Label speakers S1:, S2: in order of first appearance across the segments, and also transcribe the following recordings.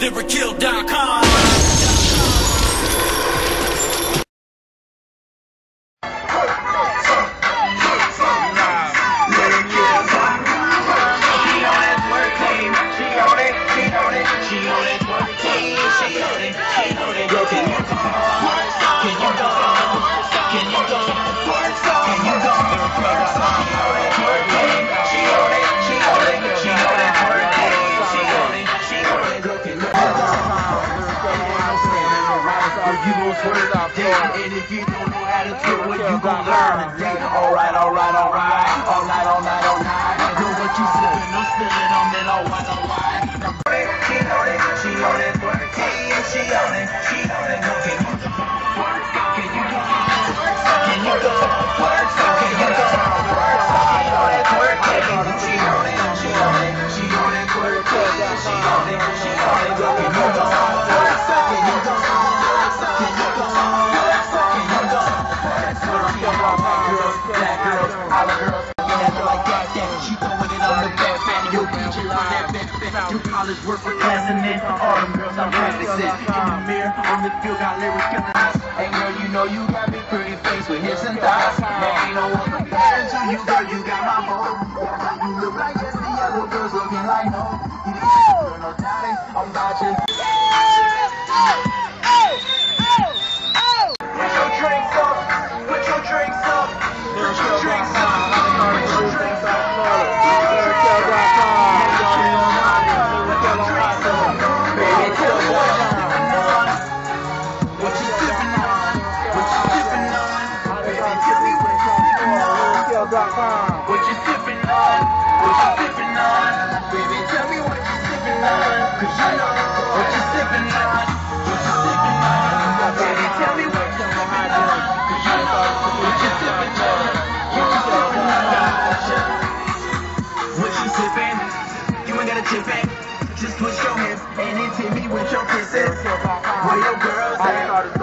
S1: Lyrikill.com.
S2: it, gon' Alright, alright, alright. All night, all night, all night. Do what you sippin', no spillin' on that all white, all white. She on it, she on it, twerking, she on it, she on it. Can you go? Can you go? Can you go? Can you go? She on it, twerking, she on it, she on it, she on it, twerking, she on it, she on it. Can you go? Can you go? Can back. College work for class and then them girls I'm practicing. In the mirror, on the field, got lyrics killing us. Hey girl, you know you got me pretty face with hips and thighs. There ain't no one comparing to you, girl. You got my vote. You look like just the other girls looking like no. You girl, no doubting. I'm about you. What you sipping on? What you sipping on? Baby, tell me what you sipping on. 'Cause you know what you sipping on. What you sipping on? Baby, tell me what you sipping on. 'Cause you know what you sipping on. What you sipping on? What you sipping? You ain't gotta chip in. Just put your hands and it hit me with your kisses. Where your girls at?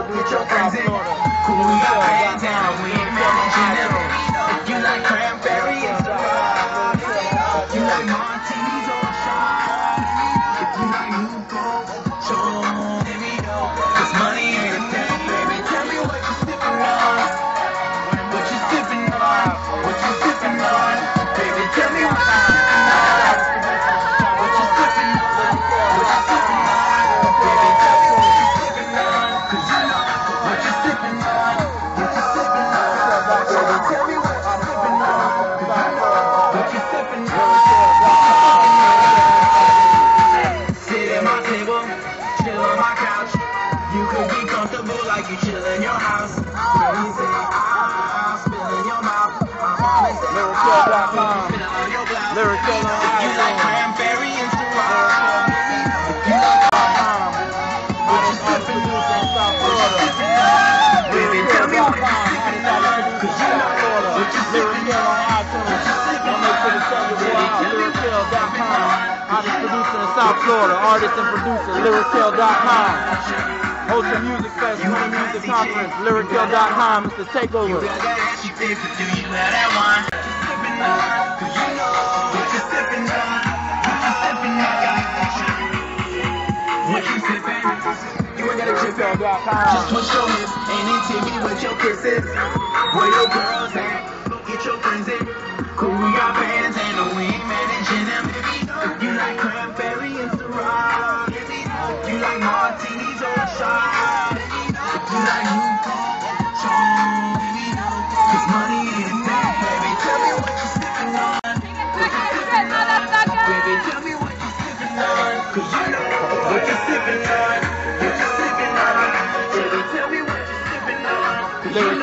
S3: Florida, artist and producer, Lyrikill.com. Host a music fest, win a music conference, Lyrikill.com. It's the takeover.
S2: Just push your hips and tip me with your kisses. Where your girls at? Get your friends in. Cool, got bands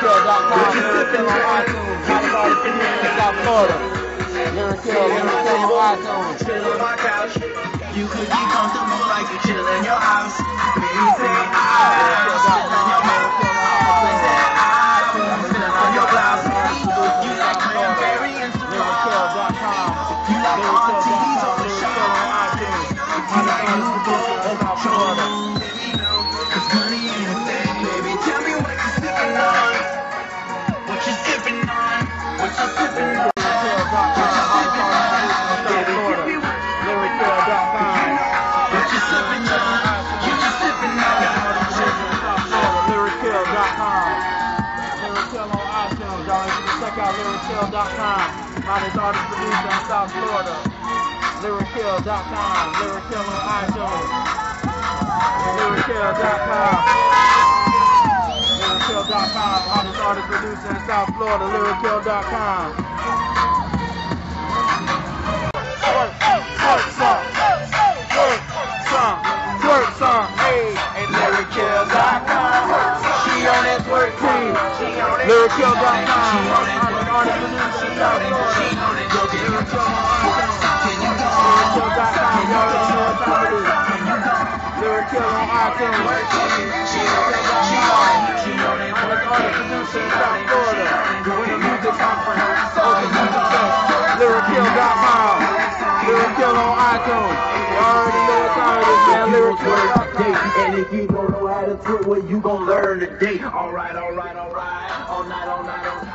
S2: on on.
S3: iTunes. Florida. On iTunes.
S2: Chill on my couch. You could be comfortable like you chill in your house. Baby, say ah, spill in your mouth. Spill on your blouse. You like cranberry.
S3: Lyrikill.com.
S2: You like martinis
S3: Lyrikill.com,
S2: on the
S3: on iTunes.
S2: Like Newport, show Hottest artist producer in South Florida. Lyrikill.com. Lyrikill on iTunes. Lyrikill.com. Lyrikill.com. Hottest artist producer in South Florida. Lyrikill.com. Twerk, twerk song. Twerk song. Twerk song. Hey, hey, Lyrikill.com. She on that twerk team. Lyrikill.com. Lyrikill on iTunes. On iTunes. You
S1: you gon' learn today. Alright, alright, alright. All night, all night, all night.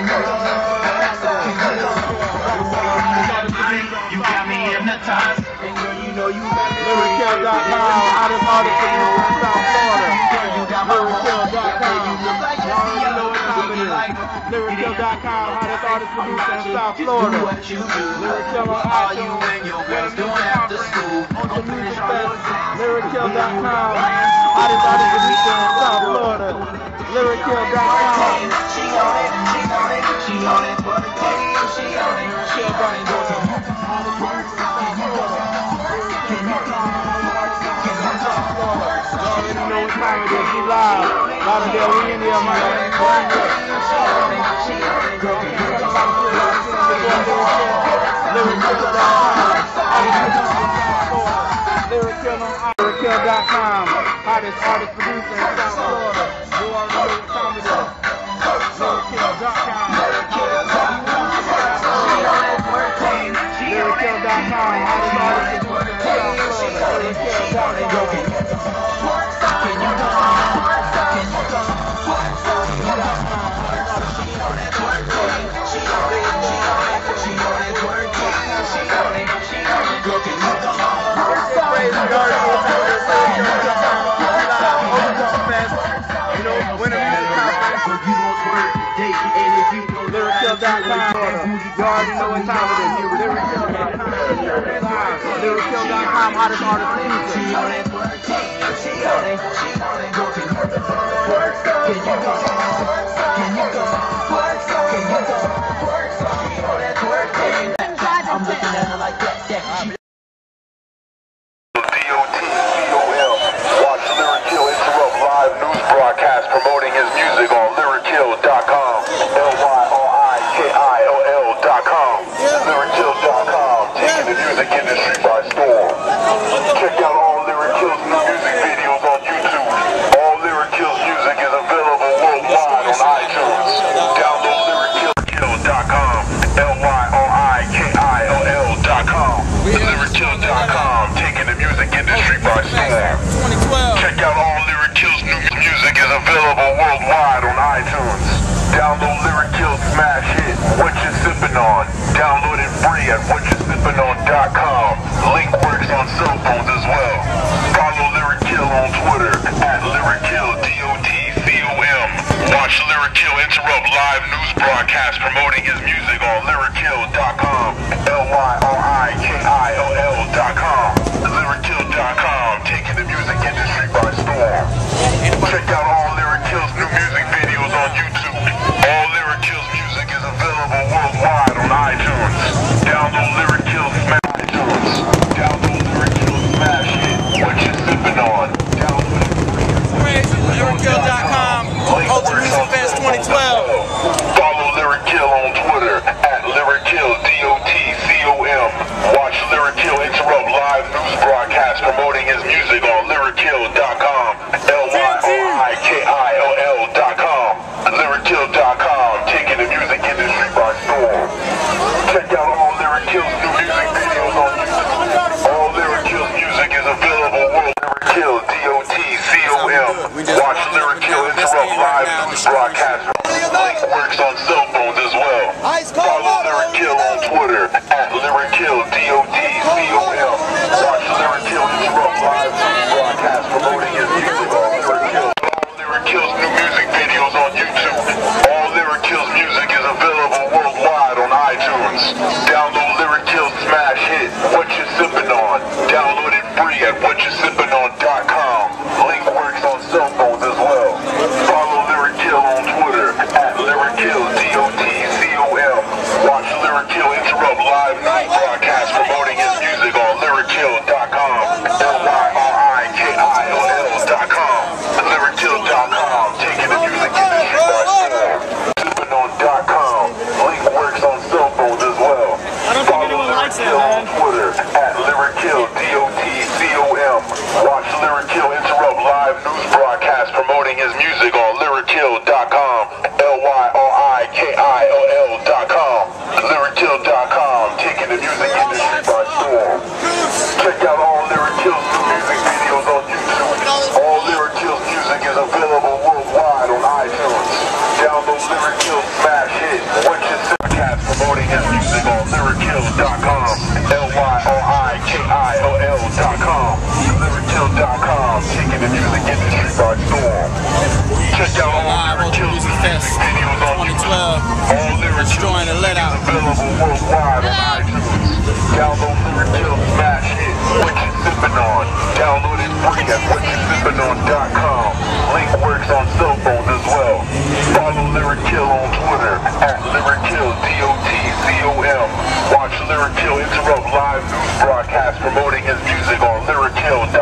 S1: You got me hypnotized. And you
S2: South Florida. Lyrikill.com. Hottest artist producer in South Florida. Lyrikill.com, hottest artist producer in South Florida, Lyrikill.com,
S1: She on it, she on it, she on it, she on it, she on it.
S2: hottest artist producer in South Florida, you Lyrikill.com. Hottest artist producer.
S1: I'm
S4: Baseball Check out Music
S2: 2012.
S4: All
S5: Let Out.
S1: Available worldwide iTunes. Download Kill Smash What you sippin' on? Download at whatyousippin'.com. Link works on cell phones as well. Follow Kill on Twitter at Lyrikill Interrupt live news broadcast promoting his music on Lyrikill.